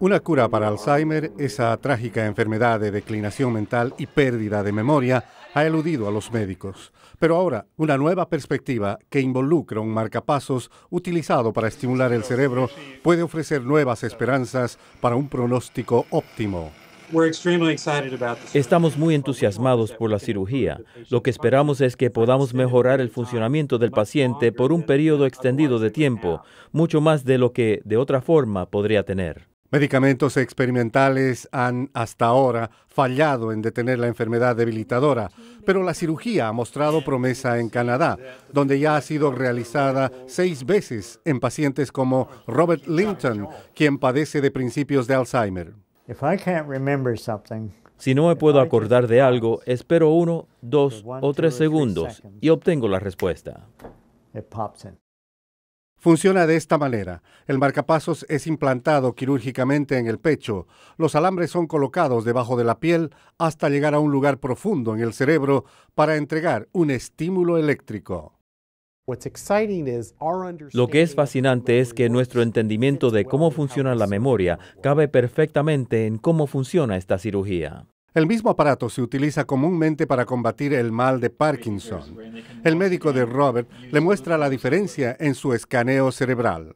Una cura para Alzheimer, esa trágica enfermedad de declinación mental y pérdida de memoria, ha eludido a los médicos. Pero ahora, una nueva perspectiva que involucra un marcapasos utilizado para estimular el cerebro puede ofrecer nuevas esperanzas para un pronóstico óptimo. Estamos muy entusiasmados por la cirugía. Lo que esperamos es que podamos mejorar el funcionamiento del paciente por un periodo extendido de tiempo, mucho más de lo que de otra forma podría tener. Medicamentos experimentales han hasta ahora fallado en detener la enfermedad debilitadora, pero la cirugía ha mostrado promesa en Canadá, donde ya ha sido realizada seis veces en pacientes como Robert Linton, quien padece de principios de Alzheimer. Si no me puedo acordar de algo, espero uno, dos o tres segundos y obtengo la respuesta. Funciona de esta manera. El marcapasos es implantado quirúrgicamente en el pecho. Los alambres son colocados debajo de la piel hasta llegar a un lugar profundo en el cerebro para entregar un estímulo eléctrico. Lo que es fascinante es que nuestro entendimiento de cómo funciona la memoria cabe perfectamente en cómo funciona esta cirugía. El mismo aparato se utiliza comúnmente para combatir el mal de Parkinson. El médico de Robert le muestra la diferencia en su escaneo cerebral.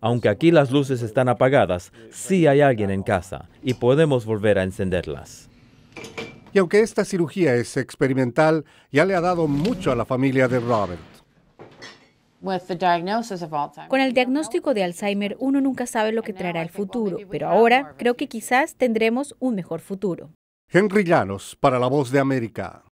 Aunque aquí las luces están apagadas, sí hay alguien en casa y podemos volver a encenderlas. Y aunque esta cirugía es experimental, ya le ha dado mucho a la familia de Robert. Con el diagnóstico de Alzheimer uno nunca sabe lo que traerá el futuro, pero ahora creo que quizás tendremos un mejor futuro. Henry Llanos para La Voz de América.